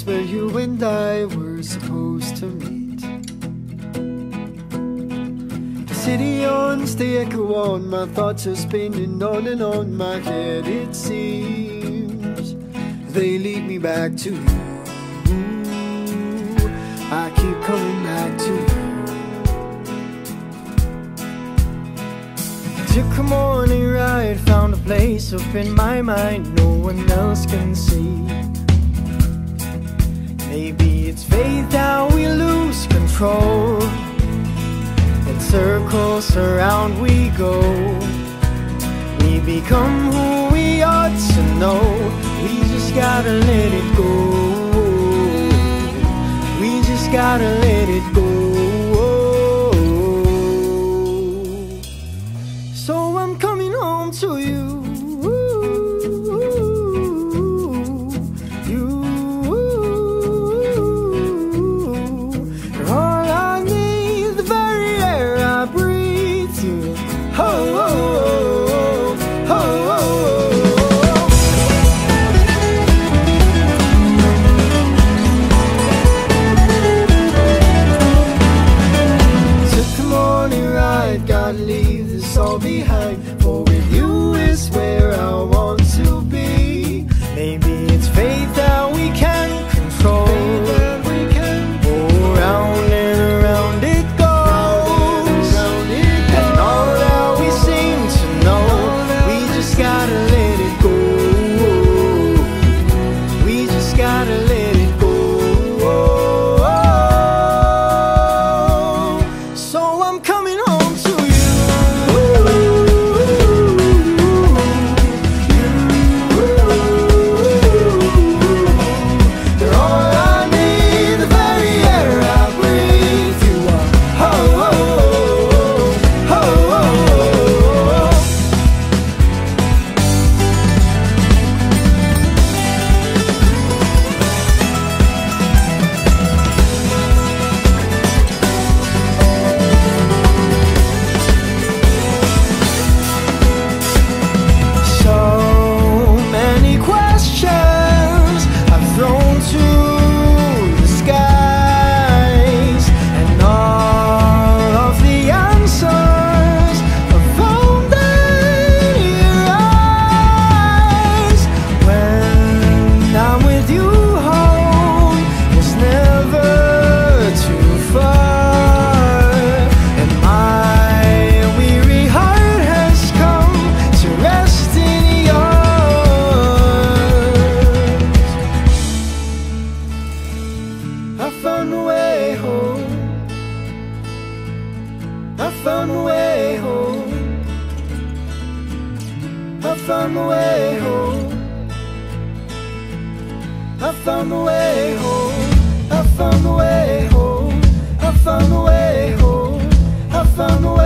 place where you and I were supposed to meet. The city owns the echo on, my thoughts are spinning on and on my head, it seems. They lead me back to you. I keep coming back to you. Took a morning ride, found a place up in my mind no one else can see. Maybe it's fate that we lose control. In circles around we go. We become who we ought to know. We just gotta let it go. We just gotta let it go. So I'm coming home to. You, leave this all behind. For with you is where I found a way home. I found a way home. I found a way home. I found